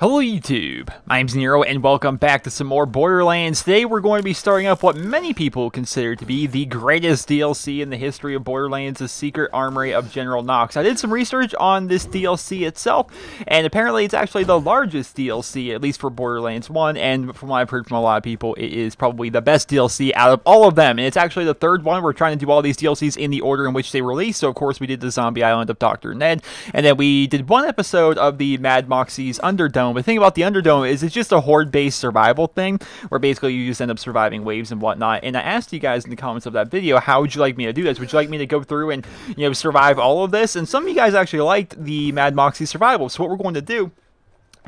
Hello YouTube, my name's Nero and welcome back to some more Borderlands. Today we're going to be starting up what many people consider to be the greatest DLC in the history of Borderlands, the Secret Armory of General Knoxx. I did some research on this DLC itself, and apparently it's actually the largest DLC, at least for Borderlands 1, and from what I've heard from a lot of people, it is probably the best DLC out of all of them, and it's actually the third one. We're trying to do all these DLCs in the order in which they release, so of course we did the Zombie Island of Dr. Ned, and then we did one episode of the Mad Moxxi's Underdome But the thing about the Underdome is it's just a horde-based survival thing, where basically you just end up surviving waves and whatnot. And I asked you guys in the comments of that video, how would you like me to do this? Would you like me to go through and, you know, survive all of this? And some of you guys actually liked the Mad Moxxi survival. So what we're going to do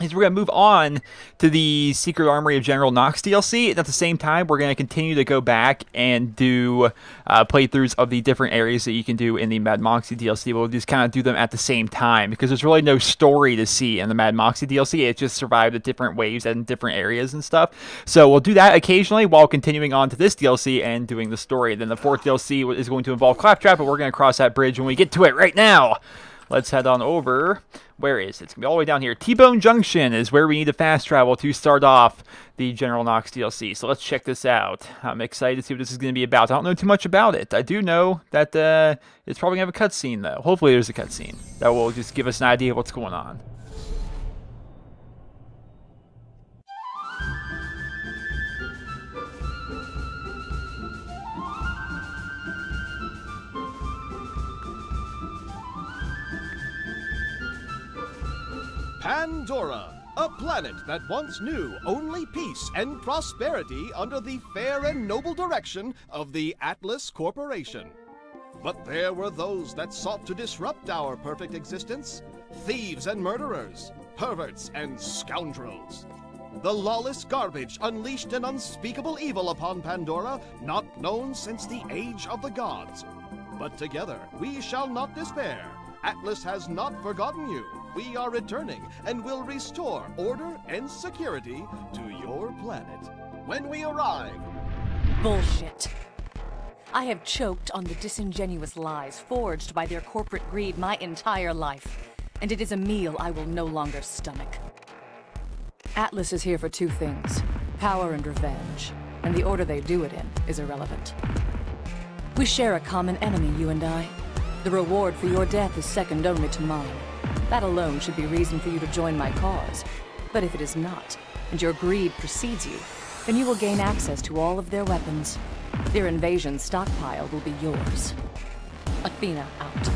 is we're going to move on to the Secret Armory of General Knoxx DLC, and at the same time, we're going to continue to go back and do uh, playthroughs of the different areas that you can do in the Mad Moxxi DLC. We'll just kind of do them at the same time, because there's really no story to see in the Mad Moxxi DLC. It just survived the different waves and different areas and stuff. So we'll do that occasionally while continuing on to this DLC and doing the story. Then the fourth DLC is going to involve Claptrap, but we're going to cross that bridge when we get to it right now. Let's head on over. Where is it? It's going to be all the way down here. T-Bone Junction is where we need to fast travel to start off the General Knoxx DLC. So let's check this out. I'm excited to see what this is going to be about. I don't know too much about it. I do know that uh, it's probably going to have a cutscene, though. Hopefully there's a cutscene that will just give us an idea of what's going on. Pandora, a planet that once knew only peace and prosperity under the fair and noble direction of the Atlas Corporation. But there were those that sought to disrupt our perfect existence thieves and murderers, perverts and scoundrels. The lawless garbage unleashed an unspeakable evil upon Pandora, not known since the age of the gods. But together we shall not despair. Atlas has not forgotten you we are returning and will restore order and security to your planet. When we arrive... Bullshit. I have choked on the disingenuous lies forged by their corporate greed my entire life, and it is a meal I will no longer stomach. Atlas is here for two things, power and revenge, and the order they do it in is irrelevant. We share a common enemy, you and I. The reward for your death is second only to mine. That alone should be reason for you to join my cause. But if it is not, and your greed precedes you, then you will gain access to all of their weapons. Their invasion stockpile will be yours. Athena out.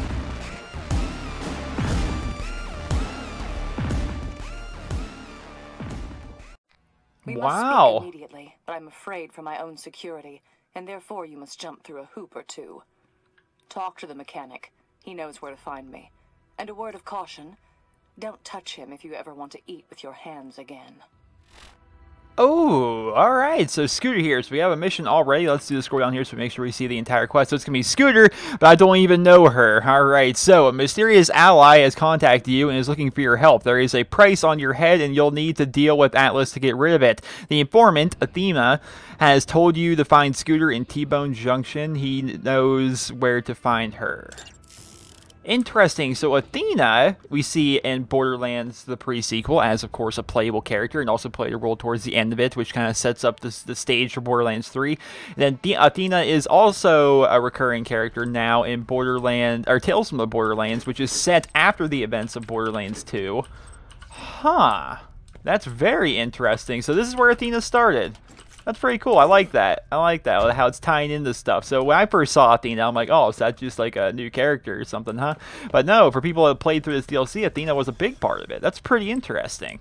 We wow. must speak immediately, but I'm afraid for my own security, and therefore you must jump through a hoop or two. Talk to the mechanic. He knows where to find me. And a word of caution, don't touch him if you ever want to eat with your hands again. Oh, all right. So Scooter here. So we have a mission already. Let's do the scroll down here so we make sure we see the entire quest. So it's going to be Scooter, but I don't even know her. All right. So a mysterious ally has contacted you and is looking for your help. There is a price on your head and you'll need to deal with Atlas to get rid of it. The informant, Athena, has told you to find Scooter in T-Bone Junction. He knows where to find her. Interesting. So Athena, we see in Borderlands, the pre-sequel, as of course a playable character, and also played a role towards the end of it, which kind of sets up this, the stage for Borderlands 3. And then Athena is also a recurring character now in Borderlands, or Tales from the Borderlands, which is set after the events of Borderlands 2. Huh. That's very interesting. So this is where Athena started. That's pretty cool. I like that. I like that, how it's tying into stuff. So when I first saw Athena, I'm like, oh, is that just like a new character or something, huh? But no, for people that played through this DLC, Athena was a big part of it. That's pretty interesting.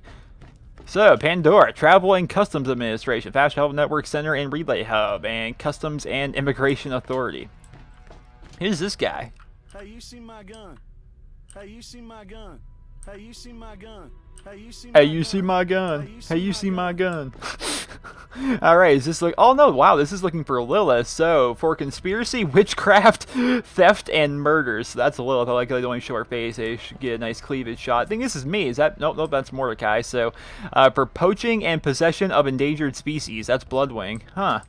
So, Pandora, Travel and Customs Administration, Fast Travel Network Center and Relay Hub, and Customs and Immigration Authority. Who's this guy? Hey, you see my gun? Hey, you see my gun? Hey, you see my gun? Hey, you see my hey, you gun? See my gun? Hey, you see my gun? All right, is this like? Oh no! Wow, this is looking for Lilith. So for conspiracy, witchcraft, theft, and murders. So that's Lilith. I like they only show her face. They should get a nice cleavage shot. I think this is me. Is that? Nope, nope. That's Mordecai. So uh, for poaching and possession of endangered species. That's Bloodwing. Huh?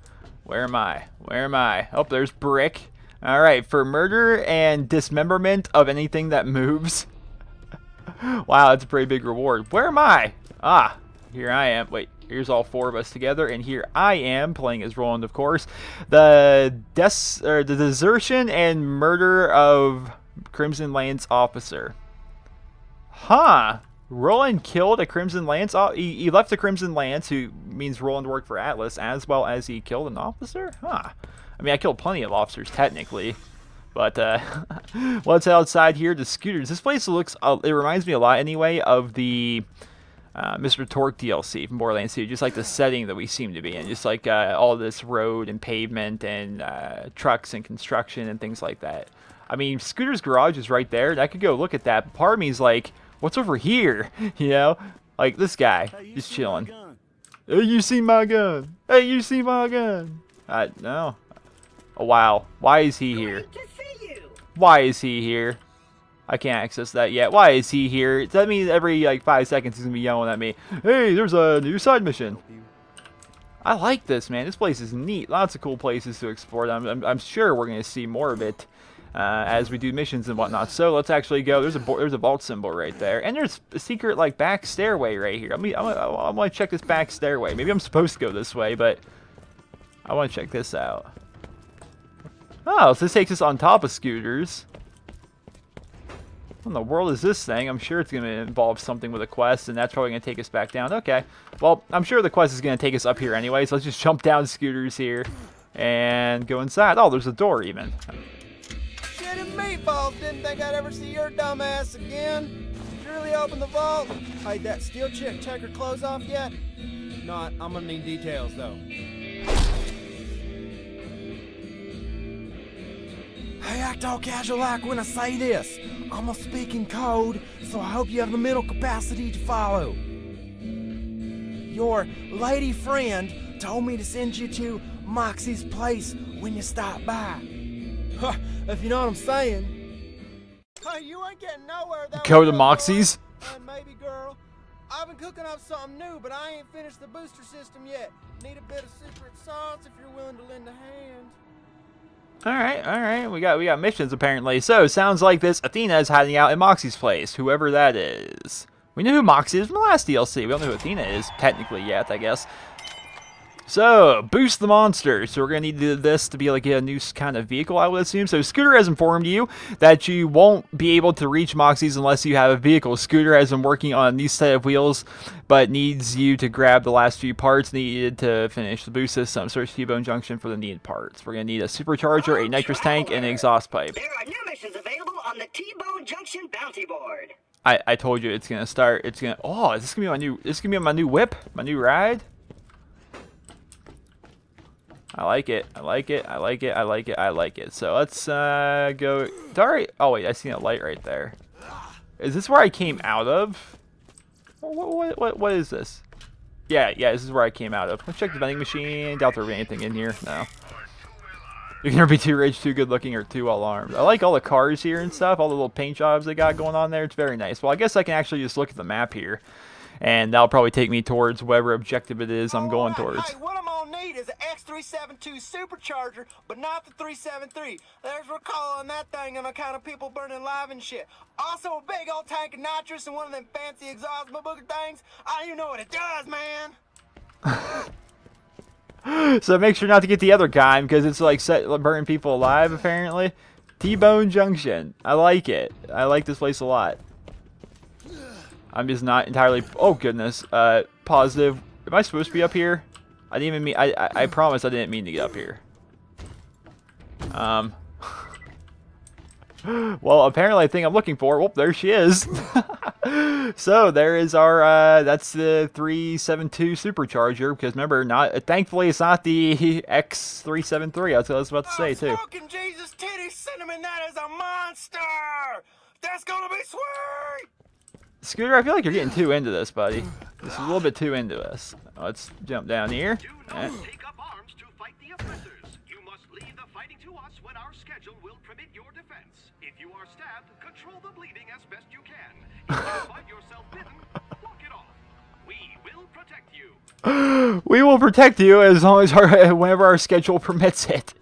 Where am I? Where am I? Oh, there's Brick. All right, for murder and dismemberment of anything that moves. wow, that's a pretty big reward. Where am I? Ah, here I am. Wait, here's all four of us together, and here I am playing as Roland, of course. The des or the desertion and murder of Crimson Lance officer. Huh. Roland killed a Crimson Lance. He, he left the Crimson Lance, who means Roland worked for Atlas, as well as he killed an officer? Huh. I mean, I killed plenty of officers, technically. But uh, let's outside here to Scooters. This place looks, uh, it reminds me a lot anyway of the uh, Mr. Torgue DLC from Borderlands 2. Just like the setting that we seem to be in. Just like uh, all this road and pavement and uh, trucks and construction and things like that. I mean, Scooter's garage is right there. And I could go look at that. But part of me is like, what's over here? You know? Like this guy, Hey, just chilling. Hey, you see my gun? Hey, you see my gun? Uh, no. Oh, wow. Why is he here? Why is he here? I can't access that yet. Why is he here? That means every like five seconds he's gonna be yelling at me. Hey, there's a new side mission. I like this, man. This place is neat. Lots of cool places to explore. I'm, I'm, I'm sure we're gonna see more of it uh, as we do missions and whatnot. So let's actually go. There's a there's a vault symbol right there, and there's a secret like back stairway right here. I mean, I, I, I want to check this back stairway. Maybe I'm supposed to go this way, but I want to check this out. Oh, so this takes us on top of scooters. What in the world is this thing? I'm sure it's going to involve something with a quest, and that's probably going to take us back down. Okay. Well, I'm sure the quest is going to take us up here anyway, so let's just jump down scooters here and go inside. Oh, there's a door even. Shit and meatballs! Didn't think I'd ever see your dumb ass again. Surely open the vault. Hey, that steel chick take her clothes off yet? Not. I'm gonna need details though. Act all casual like when I say this. I'm a speaking code, so I hope you have the mental capacity to follow. Your lady friend told me to send you to Moxxi's place when you stop by. Huh, if you know what I'm saying. Hey, you ain't getting nowhere without Go me, to boy. Moxxi's? And maybe girl. I've been cooking up something new, but I ain't finished the booster system yet. Need a bit of secret sauce if you're willing to lend a hand. All right, all right. We got we got missions apparently. So sounds like this Athena is hiding out in Moxxi's place, whoever that is. We know who Moxie is from the last DLC. We don't know who Athena is technically yet, I guess. So, boost the monster. So we're going to need to- this to be like a new kind of vehicle, I would assume. So Scooter has informed you that you won't be able to reach Moxxi's unless you have a vehicle. Scooter has been working on a new set of wheels, but needs you to grab the last few parts needed to finish the boost system. Search T-Bone Junction for the needed parts. We're going to need a supercharger, a nitrous tank, and an exhaust pipe. There are new missions available on the T-Bone Junction bounty board. I, I told you it's gonna start. It's gonna. Oh, is this gonna be my new? This is gonna be my new whip, my new ride. I like it. I like it. I like it. I like it. I like it. So let's uh go. Sorry. Oh wait, I seen a light right there. Is this where I came out of? What what what, what is this? Yeah, yeah, this is where I came out of. Let's check the vending machine. Doubt there'll be anything in here. No. You can never be too rich, too good looking, or too well armed. I like all the cars here and stuff, all the little paint jobs they got going on there. It's very nice. Well, I guess I can actually just look at the map here, and that'll probably take me towards whatever objective it is I'm going towards. Hey, what I'm gonna need is an X372 supercharger, but not the 373. There's recall on that thing on account of people burning live and shit. Also, a big old tank of nitrous and one of them fancy exhaust booger things. I don't even know what it does, man. So make sure not to get the other kind because it's like set, burning people alive apparently. T-Bone Junction. I like it. I like this place a lot. I'm just not entirely. Oh goodness. Uh, positive. Am I supposed to be up here? I didn't even mean. I I, I promise I didn't mean to get up here. Um. Well, apparently, I think I'm looking for. Well, there she is. so there is our. Uh, that's the 372 supercharger. Because remember, not. Thankfully, it's not the X373. That's what I was about to say too. Jesus titty cinnamon, that is a monster. That's gonna be sweet. Scooter, I feel like you're getting too into this, buddy. This is a little bit too into this. Let's jump down here. Do take up arms to fight the oppressors. You must leave the fighting to us when our schedule will permit your defense. If you are stabbed, control the bleeding as best you can. If you find yourself bitten, walk it off. We will protect you. We will protect you as long as our whenever our schedule permits it.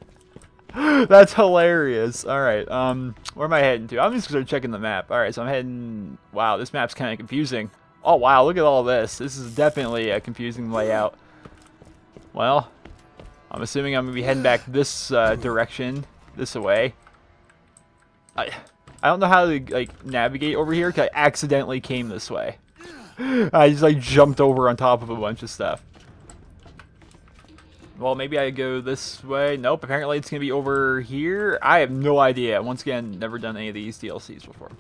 That's hilarious. All right, um, where am I heading to? I'm just gonna checking the map. All right, so I'm heading. Wow, this map's kind of confusing. Oh wow, look at all this. This is definitely a confusing layout. Well, I'm assuming I'm gonna be heading back this uh, direction, this way. I, I don't know how to like navigate over here because I accidentally came this way. I just like jumped over on top of a bunch of stuff. Well, maybe I go this way. Nope, apparently it's going to be over here. I have no idea. Once again, never done any of these DLCs before.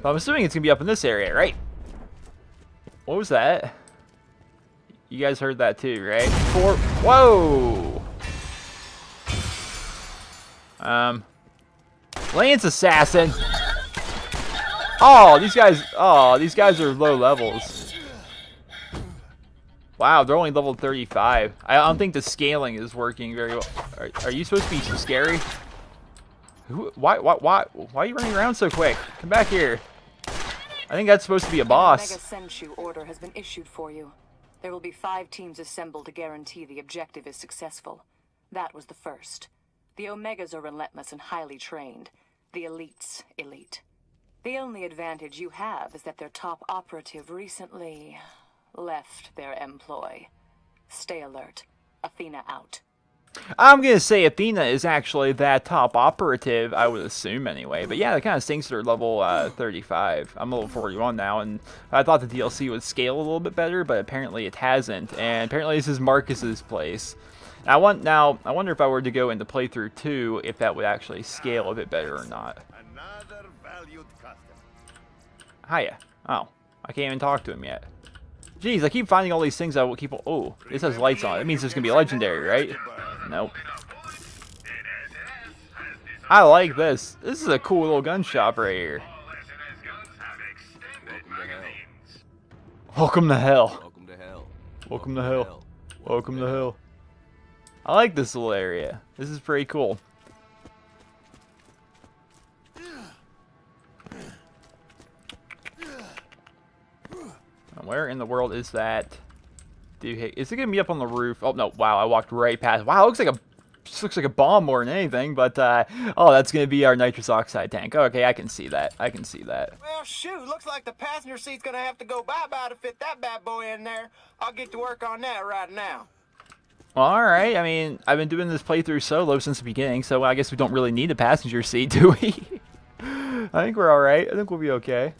But I'm assuming it's going to be up in this area, right? What was that? You guys heard that too, right? Four. Whoa! Um. Lance Assassin. Oh, these guys. Oh, these guys are low levels. Wow, they're only level 35. I don't think the scaling is working very well. Are, are you supposed to be scary? Who, why, why, why, why are you running around so quick? Come back here. I think that's supposed to be a boss. Mega Senshu order has been issued for you. There will be five teams assembled to guarantee the objective is successful. That was the first. The Omegas are relentless and highly trained. The elites, elite. The only advantage you have is that their top operative recently left their employ. Stay alert. Athena out. I'm going to say Athena is actually that top operative, I would assume anyway. But yeah, it kind of stinks they're level uh, 35. I'm level 41 now, and I thought the DLC would scale a little bit better, but apparently it hasn't. And apparently this is Marcus's place. I want now. I wonder if I were to go into playthrough two, if that would actually scale a bit better or not. Another valued customer. Hiya. Oh, I can't even talk to him yet. Jeez, I keep finding all these things I will keep. Oh, this has lights on. It means it's gonna be legendary, right? Nope. I like this. This is a cool little gun shop right here. Welcome to hell. Welcome to hell. Welcome to hell. Welcome to hell. I like this little area. This is pretty cool. Where in the world is that? Dude, is it gonna be up on the roof? Oh no! Wow, I walked right past. Wow, it looks like a looks like a bomb more than anything. But uh, oh, that's gonna be our nitrous oxide tank. Okay, I can see that. I can see that. Well, shoot, looks like the passenger seat's gonna have to go bye-bye to fit that bad boy in there. I'll get to work on that right now. All right. I mean, I've been doing this playthrough solo since the beginning, so I guess we don't really need a passenger seat, do we? I think we're all right. I think we'll be okay.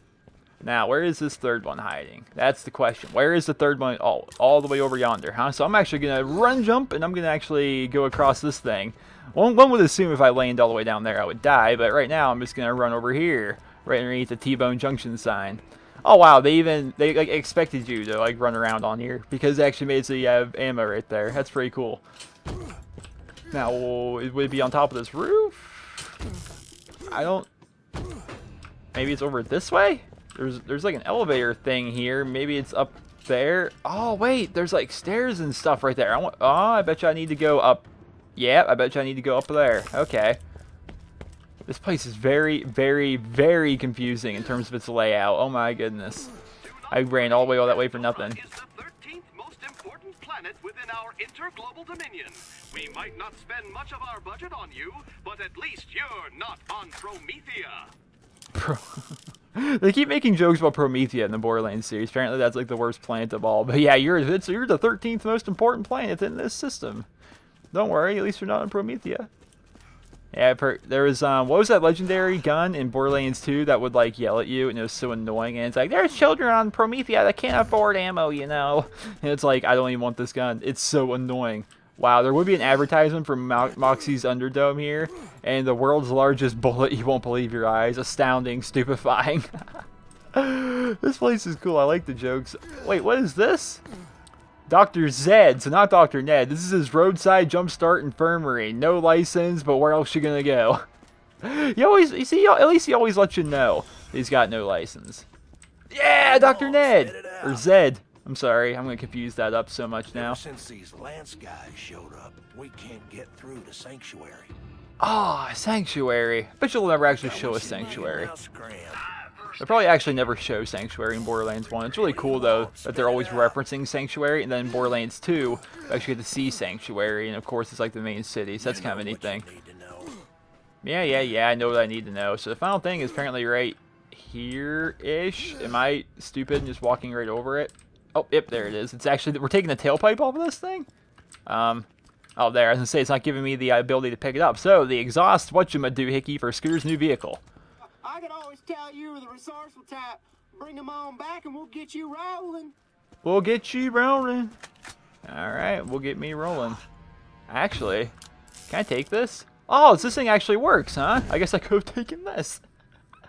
Now, where is this third one hiding? That's the question. Where is the third one? Oh, all the way over yonder, huh? So I'm actually going to run jump, and I'm going to actually go across this thing. One, one would assume if I landed all the way down there, I would die, but right now I'm just going to run over here, right underneath the T-Bone Junction sign. Oh wow, they even they like expected you to like run around on here because they actually made so you have ammo right there. That's pretty cool. Now, would it be on top of this roof? I don't. Maybe it's over this way. There's there's like an elevator thing here. Maybe it's up there. Oh wait, there's like stairs and stuff right there. I want. Oh, I bet you I need to go up. Yeah, I bet you I need to go up there. Okay. This place is very, very, very confusing in terms of its layout. Oh my goodness. I ran all the way all that way for nothing. Is the 13th most important planet within our interglobal dominion. We might not spend much of our budget on you, but at least you're not on Promethea. they keep making jokes about Promethea in the Borderlands series. Apparently that's like the worst planet of all. But yeah, you're it's, you're the 13th most important planet in this system. Don't worry, at least you're not on Promethea. Yeah, there was um, what was that legendary gun in Borderlands 2 that would like yell at you and it was so annoying and it's like there's children on Promethea that can't afford ammo, you know. And it's like I don't even want this gun. It's so annoying. Wow, there would be an advertisement for Mo Moxxi's Underdome here, and the world's largest bullet. You won't believe your eyes. Astounding, stupefying. this place is cool. I like the jokes. Wait, what is this? Dr. Zed, so not Dr. Ned. This is his roadside jumpstart infirmary. No license, but where else you gonna go? You always, you see, at least he always lets you know he's got no license. Yeah, Dr. Ned! Or Zed. I'm sorry, I'm gonna confuse that up so much now. Ever since these Lance guys showed up, we can't get through to Sanctuary. Ah, oh, Sanctuary. Bet you'll never actually show a Sanctuary. They probably actually never show Sanctuary in Borderlands 1. It's really cool, though, that they're always referencing Sanctuary, and then in Borderlands 2, you actually get to see Sanctuary, and of course, it's like the main city, so that's kind of a neat thing. Yeah, yeah, yeah, I know what I need to know. So the final thing is apparently right here-ish. Am I stupid and just walking right over it? Oh, yep, there it is. It's actually, we're taking the tailpipe off of this thing? Um, oh, there. I was going to say, it's not giving me the ability to pick it up. So, the exhaust whatchamadoohickey for Scooter's new vehicle. I can always tell you were the resourceful type. Bring them on back and we'll get you rolling. We'll get you rolling. Alright, we'll get me rolling. Actually, can I take this? Oh, this thing actually works, huh? I guess I could have taken this.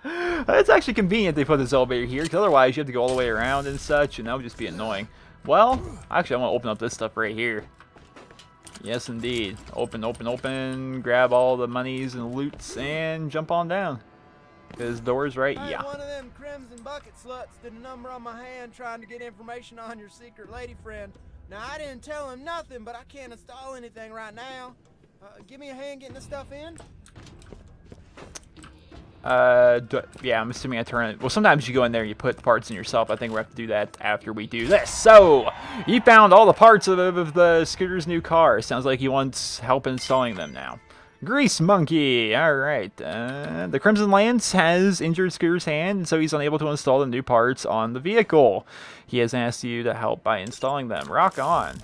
it's actually convenient they put this elevator here, because otherwise you have to go all the way around and such, and that would just be annoying. Well, actually I want to open up this stuff right here. Yes, indeed. Open, open, open, grab all the monies and loots, and jump on down. Because door's right, ain't yeah. one of them crimson bucket sluts did a number on my hand trying to get information on your secret lady friend. Now, I didn't tell him nothing, but I can't install anything right now. Uh, give me a hand getting this stuff in. Uh, yeah, I'm assuming I turn it. Well, sometimes you go in there and you put the parts in yourself. I think we have to do that after we do this. So, you found all the parts of, of the scooter's new car. Sounds like he wants help installing them now. Grease Monkey! Alright. Uh, the Crimson Lance has injured Scooter's hand, so he's unable to install the new parts on the vehicle. He has asked you to help by installing them. Rock on.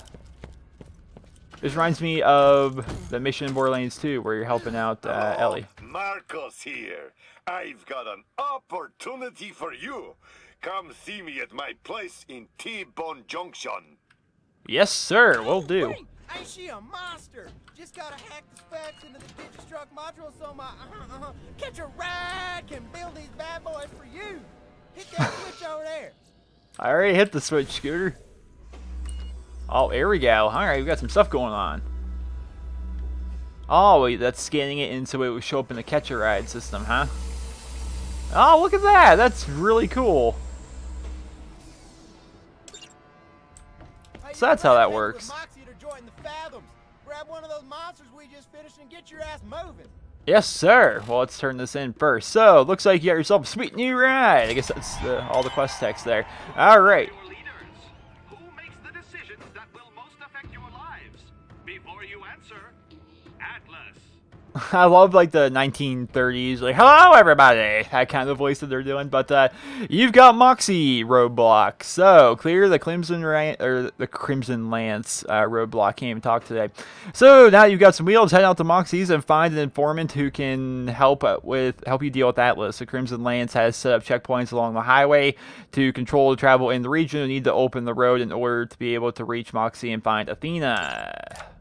This reminds me of the mission in Borderlands 2, where you're helping out uh, Ellie. Marcus here. I've got an opportunity for you. Come see me at my place in T-Bone Junction. Yes, sir. We'll do. Wait, ain't she a monster? Just gotta hack the specs into the Digistruct module so my uh-huh, uh-huh, catch a ride can build these bad boys for you. Hit that switch over there. I already hit the switch, Scooter. Oh, there we go. Alright, we got some stuff going on. Oh, wait, that's scanning it in so it would show up in the catch a ride system, huh? Oh, look at that! That's really cool. So that's how that works. the. Yes, sir. Well, let's turn this in first. So, looks like you got yourself a sweet new ride. I guess that's uh, all the quest text there. Alright. Your I love like the 1930s, like "Hello, everybody," that kind of voice that they're doing. But uh, you've got Moxxi roadblock, so clear the Crimson Ra- or the Crimson Lance uh, roadblock. Can't even talk today. So now you've got some wheels. Head out to Moxxi's and find an informant who can help uh, with help you deal with Atlas. The Crimson Lance has set up checkpoints along the highway to control the travel in the region. You need to open the road in order to be able to reach Moxie and find Athena.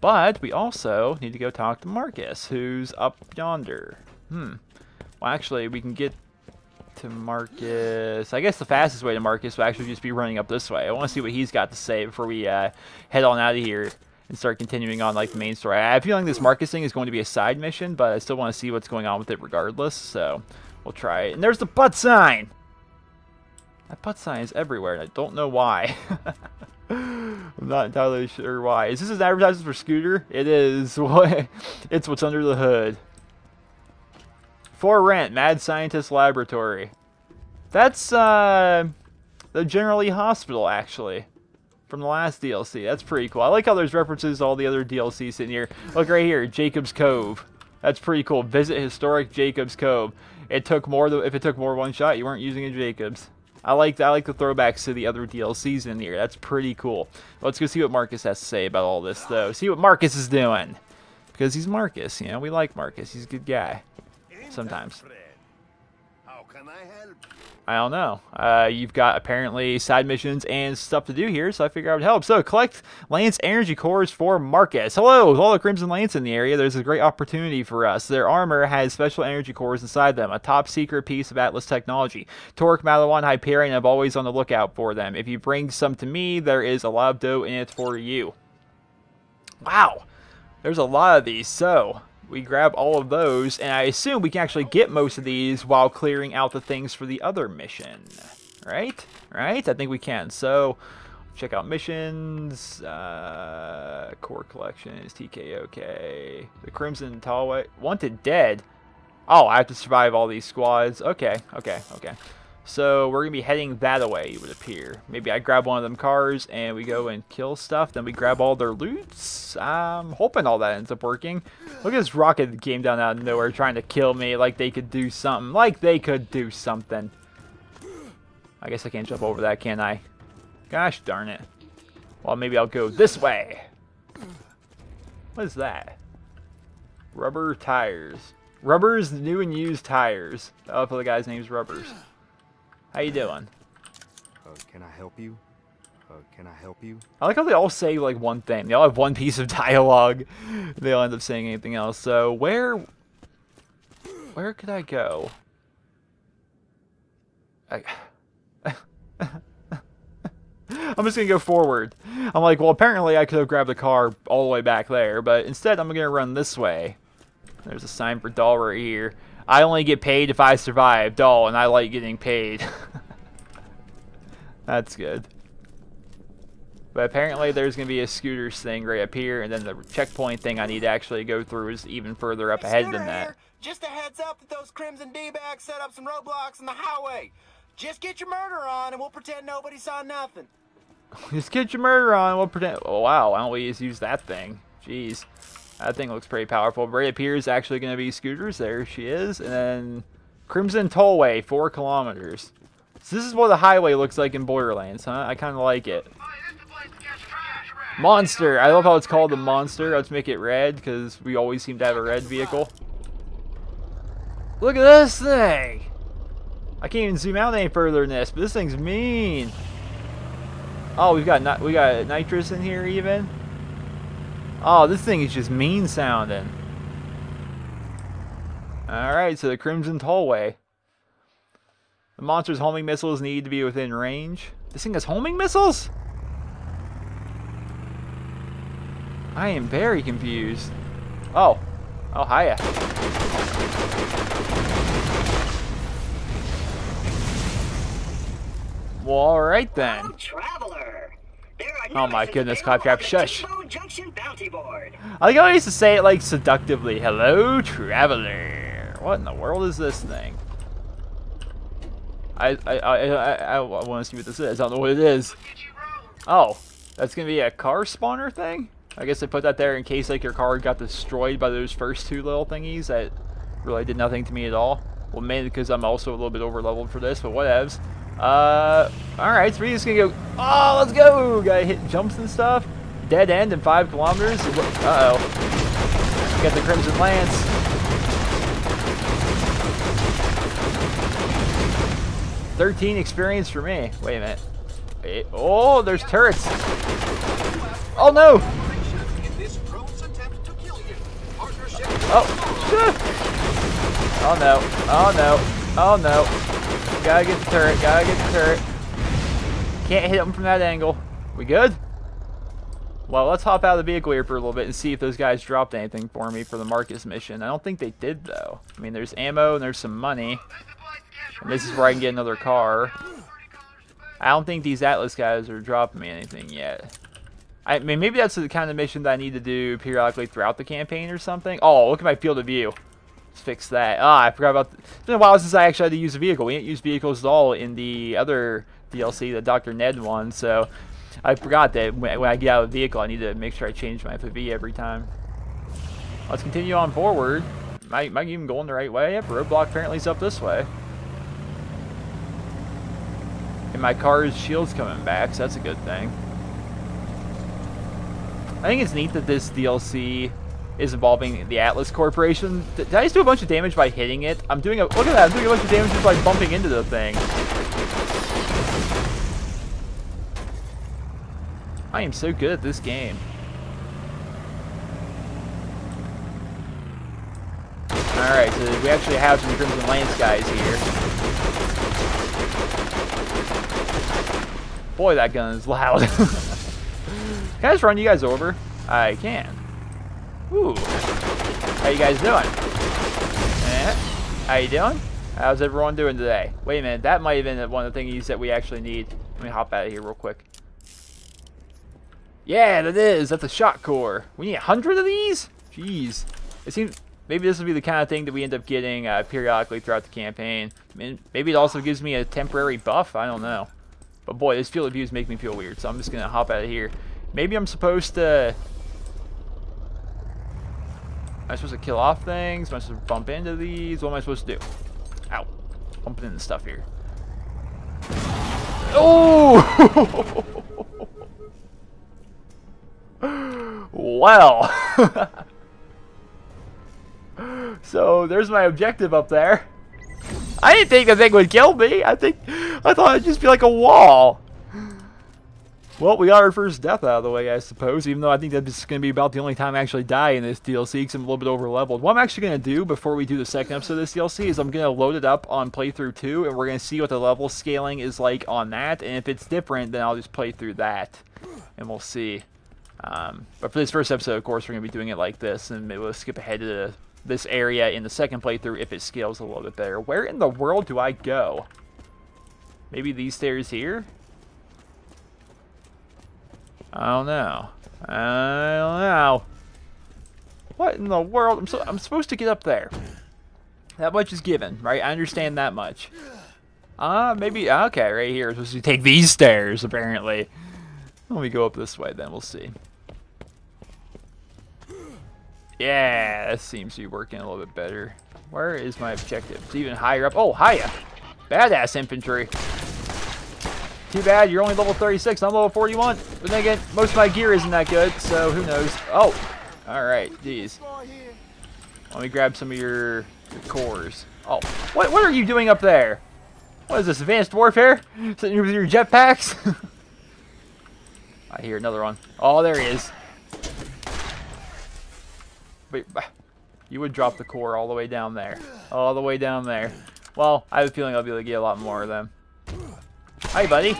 But we also need to go talk to Marcus, who's up yonder. Hmm. Well, actually, we can get to Marcus. I guess the fastest way to Marcus would actually just be running up this way. I want to see what he's got to say before we uh, head on out of here and start continuing on like the main story. I have a feeling this Marcus thing is going to be a side mission, but I still want to see what's going on with it regardless. So we'll try it. And there's the butt sign. That butt sign is everywhere, and I don't know why. I'm not entirely sure why. Is this an advertisement for Scooter? It is. What? It's what's under the hood. For rent, Mad Scientist Laboratory. That's uh, the General Lee Hospital, actually, from the last DLC. That's pretty cool. I like how there's references to all the other DLCs in here. Look right here, Jakobs Cove. That's pretty cool. Visit historic Jakobs Cove. It took more. If it took more one shot, you weren't using a Jakobs. I like I like the throwbacks to the other DLCs in here. That's pretty cool. Let's go see what Marcus has to say about all this, though. See what Marcus is doing. Because he's Marcus, you know. We like Marcus. He's a good guy. Sometimes. Can I help? I don't know. Uh, you've got apparently side missions and stuff to do here, so I figure I would help. So collect Lance energy cores for Marcus. Hello, with all the Crimson Lance in the area, there's a great opportunity for us. Their armor has special energy cores inside them, a top secret piece of Atlas technology. Torgue, Maliwan, Hyperion, I'm always on the lookout for them. If you bring some to me, there is a lot of dough in it for you. Wow, there's a lot of these. So we grab all of those, and I assume we can actually get most of these while clearing out the things for the other mission. Right? Right? I think we can. So, check out missions, uh, core collections, TKOK, the Crimson Tollway, Wanted Dead. Oh, I have to survive all these squads. Okay, okay, okay. So we're going to be heading that way, it would appear. Maybe I grab one of them cars and we go and kill stuff. Then we grab all their loots. I'm hoping all that ends up working. Look at this rocket came down out of nowhere trying to kill me like they could do something. Like they could do something. I guess I can't jump over that, can I? Gosh darn it. Well, maybe I'll go this way. What is that? Rubber tires. Rubbers, new and used tires. Oh, the guy's name's Rubbers. How you doing? Uh, can I help you? Uh, can I help you? I like how they all say like one thing. They all have one piece of dialogue. They don't end up saying anything else. So where, where could I go? I, I'm just gonna go forward. I'm like, well, apparently I could have grabbed the car all the way back there, but instead I'm gonna run this way. There's a sign for right here. I only get paid if I survive, doll, and I like getting paid. That's good. But apparently there's going to be a scooters thing right up here, and then the checkpoint thing I need to actually go through is even further up ahead than that. here. Just a heads up that those Crimson D-bags set up some roadblocks in the highway. Just get your murder on and we'll pretend nobody saw nothing. Just get your murder on, and we'll pretend... Oh, wow, why don't we just use that thing? Jeez. That thing looks pretty powerful. Up here is actually going to be scooters. There she is. And then Crimson Tollway, 4 kilometers. So this is what the highway looks like in Borderlands, huh? I kind of like it. Monster. I love how it's called the Monster. Let's make it red, because we always seem to have a red vehicle. Look at this thing! I can't even zoom out any further than this, but this thing's mean. Oh, we've got we got nitrous in here even. Oh, this thing is just mean sounding. Alright, so the Crimson Tollway. The monster's homing missiles need to be within range. This thing has homing missiles? I am very confused. Oh. Oh, hiya. Well, alright then. Traveler. Oh my goodness, Claptrap, shush. Junction bounty board. I like how I used to say it like seductively. Hello, traveler. What in the world is this thing? I I I I, I want to see what this is. I don't know what it is. Oh, that's gonna be a car spawner thing. I guess I put that there in case like your car got destroyed by those first two little thingies that really did nothing to me at all. Well, mainly because I'm also a little bit over leveled for this, but whatevs. Uh, alright, so we're just gonna go. Oh, let's go! Gotta hit jumps and stuff. Dead end in five kilometers. Uh oh. Got the Crimson Lance. Thirteen experience for me. Wait a minute. Wait. Oh, there's turrets. Oh no! Oh! Oh no! Oh no! Oh no! Gotta get the turret. Gotta get the turret. Can't hit them from that angle. We good? Well, let's hop out of the vehicle here for a little bit and see if those guys dropped anything for me for the Marcus mission. I don't think they did, though. I mean, there's ammo and there's some money. And this is where I can get another car. I don't think these Atlas guys are dropping me anything yet. I mean, maybe that's the kind of mission that I need to do periodically throughout the campaign or something. Oh, look at my field of view. Let's fix that. Ah, I forgot about... It's been a while since I actually had to use a vehicle. We didn't use vehicles at all in the other DLC, the Dr. Ned one, so... I forgot that when I get out of the vehicle, I need to make sure I change my FOV every time. Let's continue on forward. Might, might even go in the right way. Yep, roadblock apparently is up this way. And my car's shield's coming back, so that's a good thing. I think it's neat that this DLC is involving the Atlas Corporation. Did I just do a bunch of damage by hitting it? I'm doing a look at that. I'm doing a bunch of damage just by bumping into the thing. I am so good at this game. Alright, so we actually have some Crimson Lance guys here. Boy, that gun is loud. can I just run you guys over? I can. Ooh. How you guys doing? Eh? How you doing? How's everyone doing today? Wait a minute, that might have been one of the things that we actually need. Let me hop out of here real quick. Yeah, that is. That's a shot core. We need a hundred of these? Jeez. It seems maybe this will be the kind of thing that we end up getting uh, periodically throughout the campaign. I mean, maybe it also gives me a temporary buff. I don't know. But boy, this field of views make me feel weird, so I'm just gonna hop out of here. Maybe I'm supposed to. Am I supposed to kill off things? Am I supposed to bump into these? What am I supposed to do? Ow. Bumping into stuff here. Oh! well. so there's my objective up there. I didn't think the thing would kill me. I think I thought it'd just be like a wall. Well, we got our first death out of the way, I suppose, even though I think that's going to be about the only time I actually die in this DLC because I'm a little bit over leveled. What I'm actually going to do before we do the second episode of this DLC is I'm going to load it up on playthrough 2, and we're going to see what the level scaling is like on that, and if it's different, then I'll just play through that, and we'll see. Um, but for this first episode, of course, we're going to be doing it like this, and maybe we'll skip ahead to the, this area in the second playthrough if it scales a little bit better. Where in the world do I go? Maybe these stairs here? I don't know. I don't know. What in the world? I'm, so, I'm supposed to get up there. That much is given, right? I understand that much. Ah, uh, maybe, okay, right here. Supposed to take these stairs, apparently. Let me go up this way, then we'll see. Yeah, that seems to be working a little bit better. Where is my objective? It's even higher up. Oh, hiya. Badass infantry. Too bad, you're only level 36, I'm level 41. But then again, most of my gear isn't that good, so who knows. Oh, alright, geez. Let me grab some of your, your cores. Oh, what, what are you doing up there? What is this, advanced warfare? Sitting here with your jetpacks? I hear another one. Oh, there he is. Wait, ah, you would drop the core all the way down there. All the way down there. Well, I have a feeling I'll be able to get a lot more of them. Hi, buddy.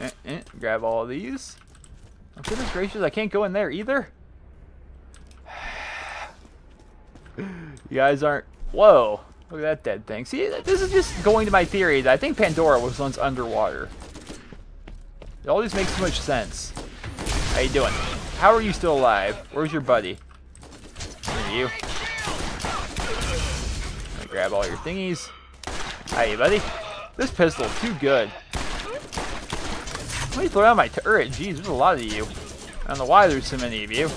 Eh, eh, grab all these. Oh, goodness gracious, I can't go in there either. you guys aren't... Whoa. Look at that dead thing. See, this is just going to my theory that I think Pandora was once underwater. It always makes so much sense. How you doing? How are you still alive? Where's your buddy? Where you? grab all your thingies. Hey, buddy. This pistol is too good. Let me throw out my turret. Jeez, there's a lot of you. I don't know why there's so many of you.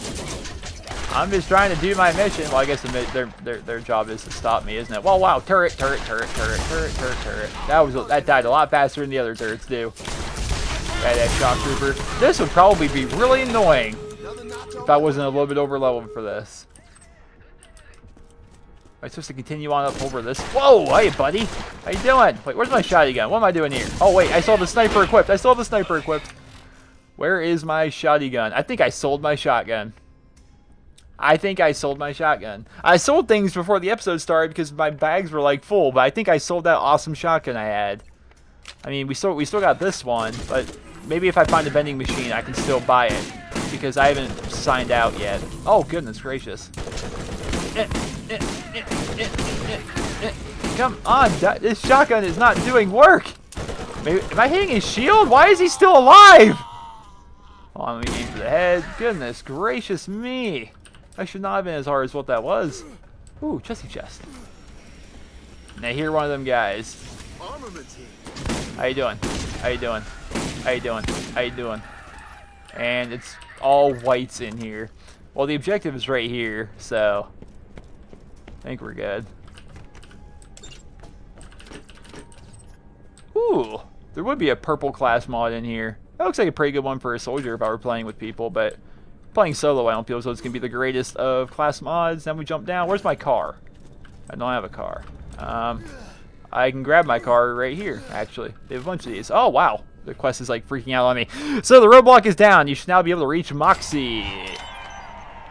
I'm just trying to do my mission. Well, I guess their their their job is to stop me, isn't it? Well, wow, turret, turret, turret, turret, turret, turret, turret. That was that died a lot faster than the other turrets do. Badass shock trooper. This would probably be really annoying if I wasn't a little bit over leveled for this. I supposed to continue on up over this? Whoa, hey, buddy. How you doing? Wait, where's my shotgun? What am I doing here? Oh, wait, I saw the sniper equipped. I saw the sniper equipped. Where is my shotgun? I think I sold my shotgun. I think I sold my shotgun. I sold things before the episode started because my bags were like full, but I think I sold that awesome shotgun I had. I mean, we still we still got this one, but maybe if I find a vending machine, I can still buy it because I haven't signed out yet. Oh goodness gracious! Eh, eh, Come on, this shotgun is not doing work. Maybe, am I hitting his shield? Why is he still alive? Oh, on, for the head. Goodness gracious me! I should not have been as hard as what that was. Ooh, chesty chest. Now here, one of them guys. How you doing? How you doing? How you doing? How you doing? And it's all whites in here. Well, the objective is right here, so think we're good. Ooh, there would be a purple class mod in here. That looks like a pretty good one for a soldier if I were playing with people, but playing solo I don't feel though it's going to be the greatest of class mods. Then we jump down. Where's my car? I don't have a car. Um, I can grab my car right here, actually. They have a bunch of these. Oh, wow. The quest is like freaking out on me. So the roadblock is down. You should now be able to reach Moxxi.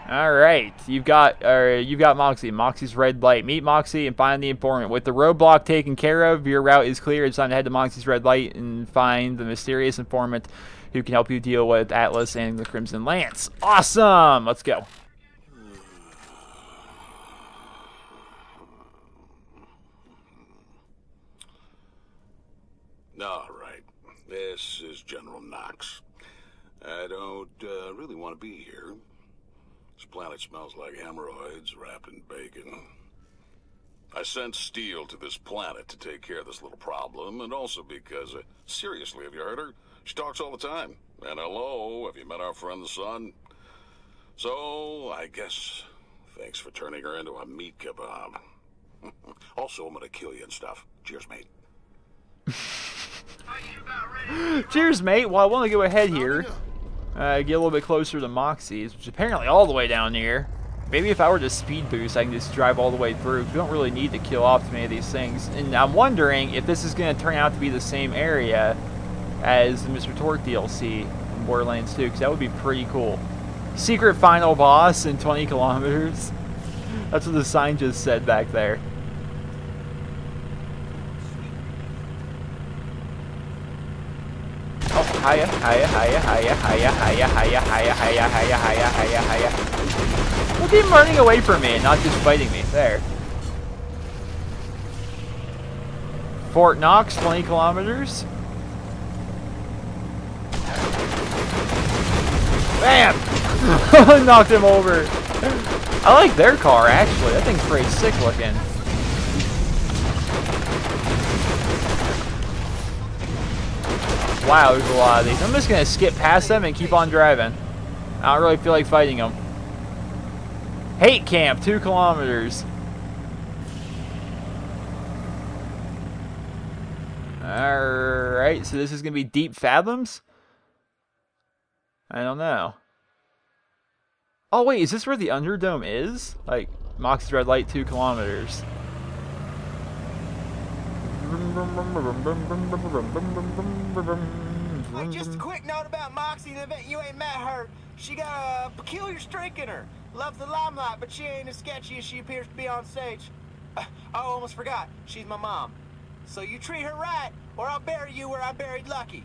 All right, you've got uh, you've got Moxxi. Moxxi's red light. Meet Moxxi and find the informant. With the roadblock taken care of, your route is clear. It's time to head to Moxxi's red light and find the mysterious informant who can help you deal with Atlas and the Crimson Lance. Awesome. Let's go. All right, this is General Knoxx. I don't uh, really want to be here. This planet smells like hemorrhoids wrapped in bacon. I sent Steele to this planet to take care of this little problem, and also because, uh, seriously, have you heard her? She talks all the time. And hello, have you met our friend the Sun? So, I guess, thanks for turning her into a meat kebab. also, I'm gonna kill you and stuff. Cheers, mate. Cheers, mate. Well, I want to go ahead here. Uh, get a little bit closer to Moxxi's, which apparently all the way down here. Maybe if I were to speed boost, I can just drive all the way through. We don't really need to kill off many of these things. And I'm wondering if this is going to turn out to be the same area as the Mr. Torgue DLC in Borderlands 2, because that would be pretty cool. Secret final boss in 20 kilometers. That's what the sign just said back there. Oh, hiya, hiya, hiya, hiya, hiya, hiya, hiya, hiya, hiya, hiya, hiya, hiya, hiya. Look at him running away from me and not just fighting me. There. Fort Knoxx, 20 kilometers. Bam! Knocked him over. I like their car, actually. That thing's pretty sick looking. Wow, there's a lot of these. I'm just going to skip past them and keep on driving. I don't really feel like fighting them. Hate camp, two kilometers. Alright, so this is going to be Deep Fathoms? I don't know. Oh, wait, is this where the Underdome is? Like, Moxxi's Red Light, two kilometers. Wait, just a quick note about Moxxi in the event you ain't met her. She got a peculiar streak in her. Loves the limelight, but she ain't as sketchy as she appears to be on stage. Uh, I almost forgot. She's my mom. So you treat her right, or I'll bury you where I buried Lucky.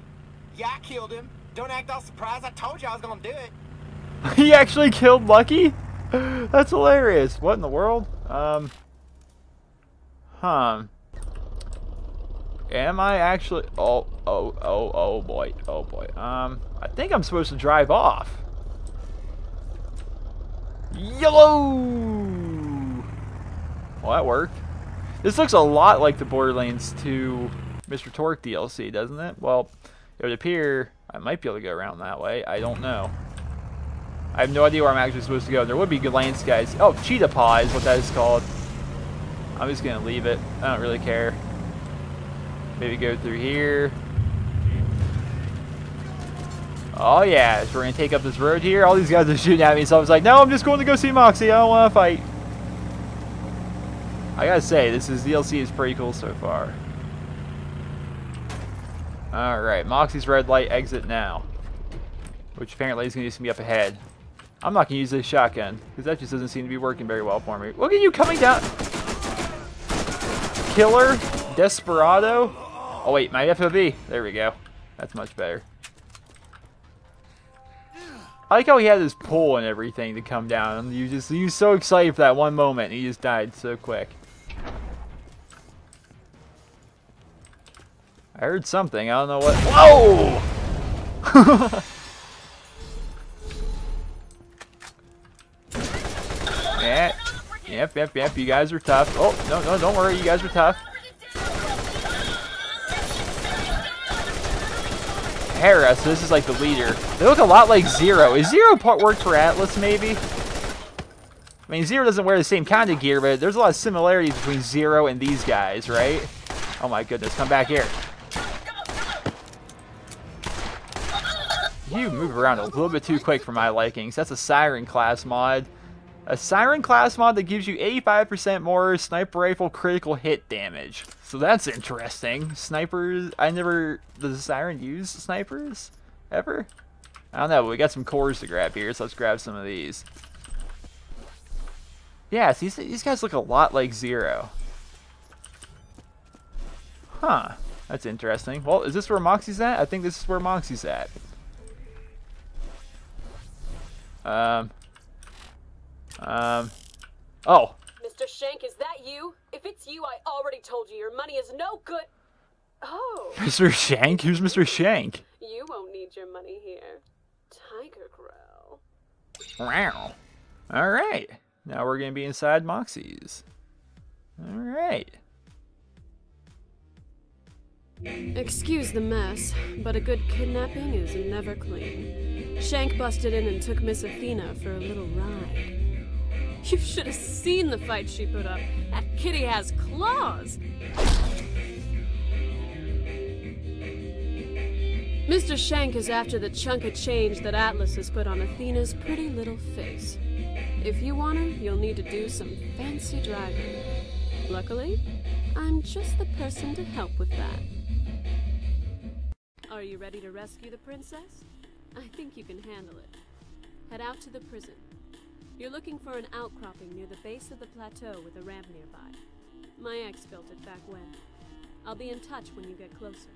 Yeah, I killed him. Don't act all surprised. I told you I was gonna do it. he actually killed Lucky? That's hilarious. What in the world? Um. Huh. Am I actually? Oh, oh, oh, oh boy, oh boy. Um, I think I'm supposed to drive off. Yellow. Well, that worked. This looks a lot like the Borderlands 2 Mr. Torgue DLC, doesn't it? Well, it would appear I might be able to go around that way. I don't know. I have no idea where I'm actually supposed to go. There would be good lane guys. Oh, Cheetah Paw is what that is called. I'm just going to leave it. I don't really care. Maybe go through here. Oh yeah, so we're to take up this road here. All these guys are shooting at me, so I was like, no, I'm just going to go see Moxxi. I don't want to fight. I gotta say, this is DLC is pretty cool so far. Alright, Moxxi's red light exit now. Which apparently is to be up ahead. I'm not going to use this shotgun, because that just doesn't seem to be working very well for me. Look at you coming down! Killer? Desperado? Oh wait, my FOV. There we go. That's much better. I like how he had his pull and everything to come down. You just you so excited for that one moment and he just died so quick. I heard something. I don't know what. Whoa! yeah. Yep, yep, yep. You guys are tough. Oh, no, no, don't worry. You guys are tough. Hera, so this is like the leader. They look a lot like Zero. Is Zero part worked for Atlas, maybe? I mean, Zero doesn't wear the same kind of gear, but there's a lot of similarities between Zero and these guys, right? Oh my goodness, come back here. You move around a little bit too quick for my likings. That's a Siren class mod. A Siren class mod that gives you 85% more sniper rifle critical hit damage. So that's interesting. Snipers, I never, does Siren use snipers? Ever? I don't know, but we got some cores to grab here, so let's grab some of these. Yeah, these, these guys look a lot like Zero. Huh. That's interesting. Well, is this where Moxxi's at? I think this is where Moxxi's at. Um. Um. Oh. Mr. Shank, is that you? If it's you, I already told you your money is no good. Oh. Mr. Shank? Who's Mr. Shank? You won't need your money here. Tiger Growl. Wow. All right. Now we're going to be inside Moxxi's. All right. Excuse the mess, but a good kidnapping is never clean. Shank busted in and took Miss Athena for a little ride. You should have seen the fight she put up. That kitty has claws. Mr. Shank is after the chunk of change that Atlas has put on Athena's pretty little face. If you want her, you'll need to do some fancy driving. Luckily, I'm just the person to help with that. Are you ready to rescue the princess? I think you can handle it. Head out to the prison. You're looking for an outcropping near the base of the plateau with a ramp nearby. My ex built it back when. I'll be in touch when you get closer.